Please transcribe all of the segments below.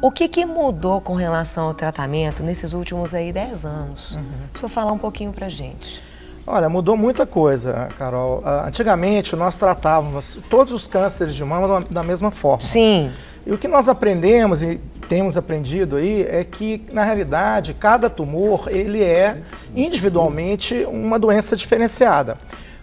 O que, que mudou com relação ao tratamento nesses últimos aí 10 anos? Uhum. Deixa falar um pouquinho pra gente. Olha, mudou muita coisa, Carol. Uh, antigamente nós tratávamos todos os cânceres de mama da mesma forma. Sim. E o que nós aprendemos e temos aprendido aí é que, na realidade, cada tumor ele é individualmente uma doença diferenciada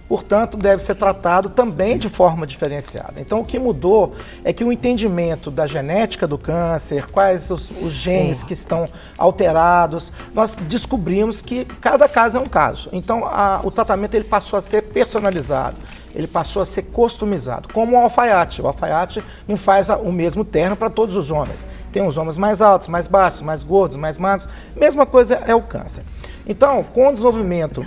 portanto, deve ser tratado também de forma diferenciada. Então, o que mudou é que o entendimento da genética do câncer, quais os, os genes que estão alterados, nós descobrimos que cada caso é um caso. Então, a, o tratamento ele passou a ser personalizado. Ele passou a ser customizado, como o alfaiate. O alfaiate não faz o mesmo terno para todos os homens. Tem os homens mais altos, mais baixos, mais gordos, mais magros. Mesma coisa é o câncer. Então, com o desenvolvimento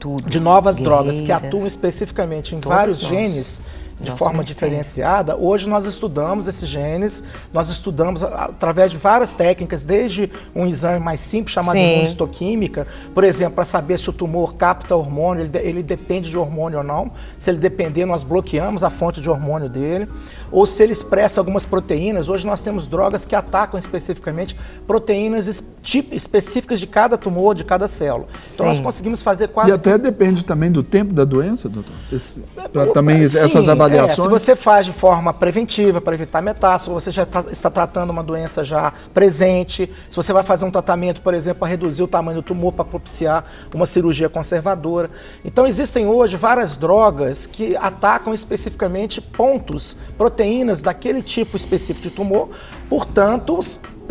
tudo. de novas drogas que atuam especificamente em vários genes de forma diferenciada. Hoje nós estudamos esses genes, nós estudamos através de várias técnicas, desde um exame mais simples chamado Sim. imunistoquímica, por exemplo, para saber se o tumor capta hormônio, ele, ele, depende de hormônio ou não. Se ele depender, nós bloqueamos a fonte de hormônio dele. Ou se ele expressa algumas proteínas. Hoje nós temos drogas que atacam especificamente proteínas tipo, específicas de cada tumor, de cada célula. Então Sim. nós conseguimos fazer quase. E até depende também do tempo da doença, doutor? Para também Sim, essas avaliações é, se você faz de forma preventiva para evitar metástase, você já tá, está tratando uma doença já presente, se você vai fazer um tratamento, por exemplo, para reduzir o tamanho do tumor, para propiciar uma cirurgia conservadora. Então, existem hoje várias drogas que atacam especificamente pontos, proteínas daquele tipo específico de tumor, portanto,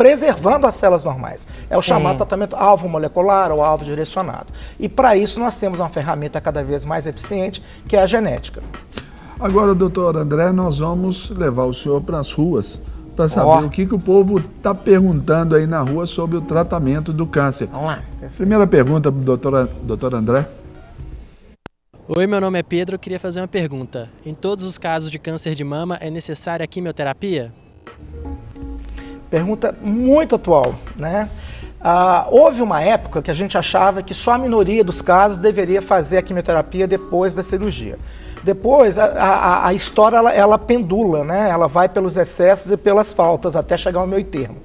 preservando as células normais. É o Sim. chamado tratamento alvo molecular ou alvo direcionado. E para isso nós temos uma ferramenta cada vez mais eficiente, que é a genética. Agora, doutor André, nós vamos levar o senhor para as ruas para saber oh. o que, que o povo está perguntando aí na rua sobre o tratamento do câncer. Vamos lá. Primeira pergunta, doutor, doutor André. Oi, meu nome é Pedro. Eu queria fazer uma pergunta. Em todos os casos de câncer de mama, é necessária a quimioterapia? Pergunta muito atual, né? Ah, houve uma época que a gente achava que só a minoria dos casos deveria fazer a quimioterapia depois da cirurgia. Depois, a, a, a história ela, ela, pendula, né? ela vai pelos excessos e pelas faltas até chegar ao meio termo.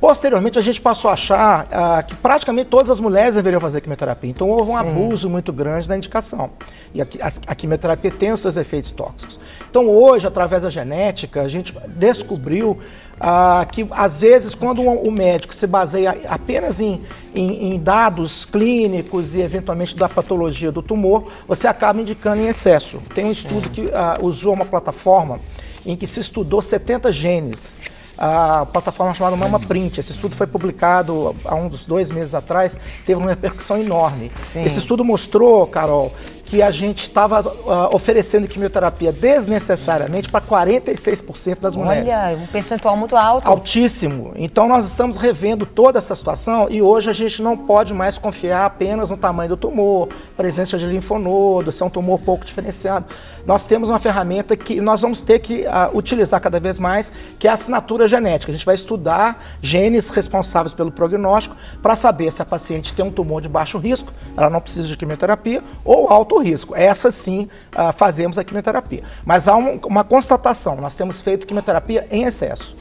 Posteriormente, a gente passou a achar ah, que praticamente todas as mulheres deveriam fazer quimioterapia. Então, houve um Sim. abuso muito grande da indicação. E a, a, a, quimioterapia tem os seus efeitos tóxicos. Então, hoje, através da genética, a gente descobriu ah, que, às vezes, quando o médico se baseia apenas em, em, em, dados clínicos e, eventualmente, da patologia do tumor, você acaba indicando em excesso. Tem um estudo que ah, usou uma plataforma em que se estudou 70 genes a plataforma chamada Mama Print. Esse estudo foi publicado há uns dois meses atrás, teve uma repercussão enorme. Sim. Esse estudo mostrou, Carol, que a gente estava uh, oferecendo quimioterapia desnecessariamente para 46% das mulheres. Olha, um percentual muito alto. Altíssimo. Então nós estamos revendo toda essa situação e hoje a gente não pode mais confiar apenas no tamanho do tumor, presença de linfonodo, se é um tumor pouco diferenciado. Nós temos uma ferramenta que nós vamos ter que uh, utilizar cada vez mais, que é a assinatura genética. A gente vai estudar genes responsáveis pelo prognóstico para saber se a paciente tem um tumor de baixo risco, ela não precisa de quimioterapia, ou alto alto risco. Essa sim uh, fazemos a quimioterapia. Mas há um, uma constatação: nós temos feito quimioterapia em excesso.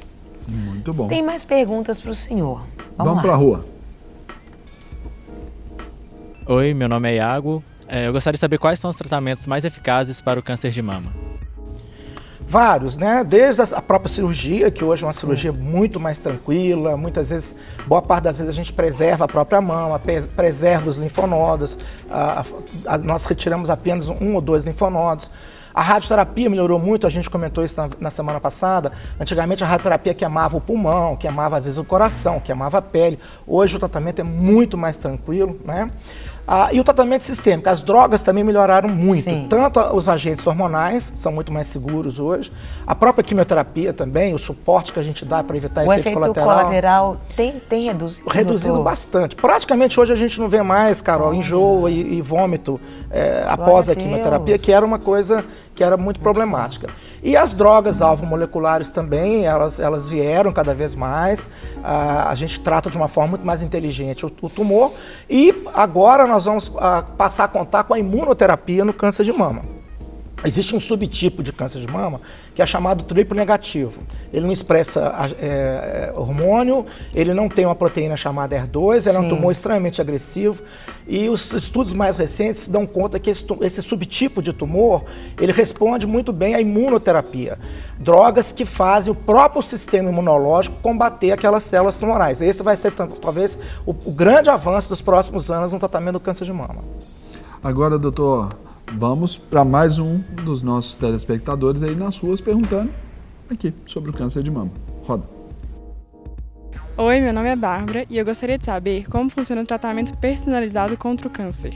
Muito bom. Tem mais perguntas para o senhor. Vamos, Vamos para a rua. Oi, meu nome é Iago. É, eu gostaria de saber quais são os tratamentos mais eficazes para o câncer de mama. Vários, né? Desde a própria cirurgia, que hoje é uma cirurgia muito mais tranquila, muitas vezes, boa parte das vezes a gente preserva a própria mama, preserva os linfonodos, a, a, nós retiramos apenas um ou dois linfonodos. A radioterapia melhorou muito, a gente comentou isso na, na, semana passada. Antigamente a radioterapia queimava o pulmão, queimava às vezes o coração, queimava a pele. Hoje o tratamento é muito mais tranquilo, né? Ah, e o tratamento sistêmico, as drogas também melhoraram muito. Sim. Tanto os agentes hormonais são muito mais seguros hoje, a própria quimioterapia também, o suporte que a gente dá para evitar o efeito, efeito colateral. colateral tem, tem reduzido? Reduzido doutor? bastante. Praticamente hoje a gente não vê mais, Carol, oh, enjoo e, e, vômito é, após a quimioterapia, que era uma coisa que era muito problemática. E as drogas alvo moleculares também, elas, elas vieram cada vez mais. A gente trata de uma forma muito mais inteligente o, o tumor. E agora nós vamos ah, passar a contar com a imunoterapia no câncer de mama. Existe um subtipo de câncer de mama que é chamado triplo negativo. Ele não expressa é, hormônio, ele não tem uma proteína chamada HER2, ele é um tumor extremamente agressivo. E os estudos mais recentes dão conta que esse, esse, subtipo de tumor, ele responde muito bem à imunoterapia. Drogas que fazem o próprio sistema imunológico combater aquelas células tumorais. Esse vai ser talvez o, o grande avanço dos próximos anos no tratamento do câncer de mama. Agora, doutor, Vamos para mais um dos nossos telespectadores aí nas ruas perguntando aqui sobre o câncer de mama. Roda. Oi, meu nome é Bárbara e eu gostaria de saber como funciona o tratamento personalizado contra o câncer.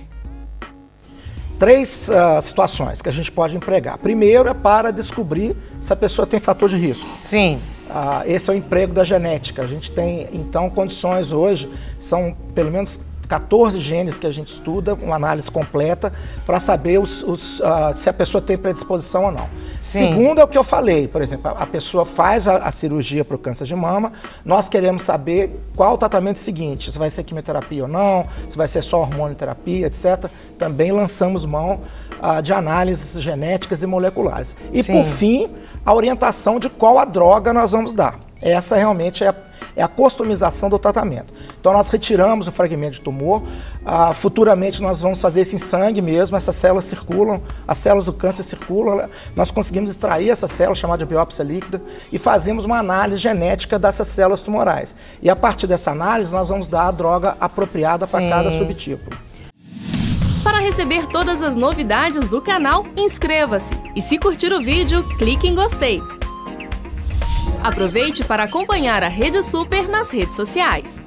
Três uh, situações que a gente pode empregar. Primeiro é para descobrir se a pessoa tem fator de risco. Sim. Uh, esse é o emprego da genética. A gente tem, então, condições hoje, são pelo menos 14 genes que a gente estuda, uma análise completa, para saber os, os, uh, se a pessoa tem predisposição ou não. Sim. Segundo é o que eu falei, por exemplo, a, pessoa faz a, a cirurgia para o câncer de mama, nós queremos saber qual o tratamento seguinte, se vai ser quimioterapia ou não, se vai ser só hormonioterapia, etc. Também lançamos mão uh, de análises genéticas e moleculares. E Sim. por fim, a orientação de qual a droga nós vamos dar. Essa realmente é a é a customização do tratamento. Então nós retiramos o fragmento de tumor, ah, futuramente nós vamos fazer isso em sangue mesmo, essas células circulam, as células do câncer circulam, nós conseguimos extrair essa célula chamada de biópsia líquida e fazemos uma análise genética dessas células tumorais. E a partir dessa análise nós vamos dar a droga apropriada para cada subtipo. Para receber todas as novidades do canal, inscreva-se e se curtir o vídeo, clique em gostei. Aproveite para acompanhar a Rede Super nas redes sociais.